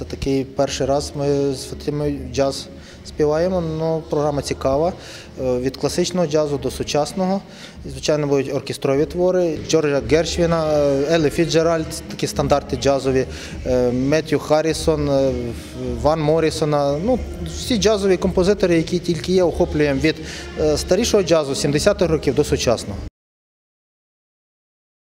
Це такий перший раз ми з Фатимою джаз співаємо. але програма цікава. Е, від класичного джазу до сучасного. Звичайно, будуть оркестрові твори. Джорджа Гершвіна, Елли Фіцджеральд, такі стандарти джазові, е, Меттью Харрісон, е, Ван Моррісона. Ну, всі джазові композитори, які тільки є, охоплюємо від старішого джазу 70-х років до сучасного.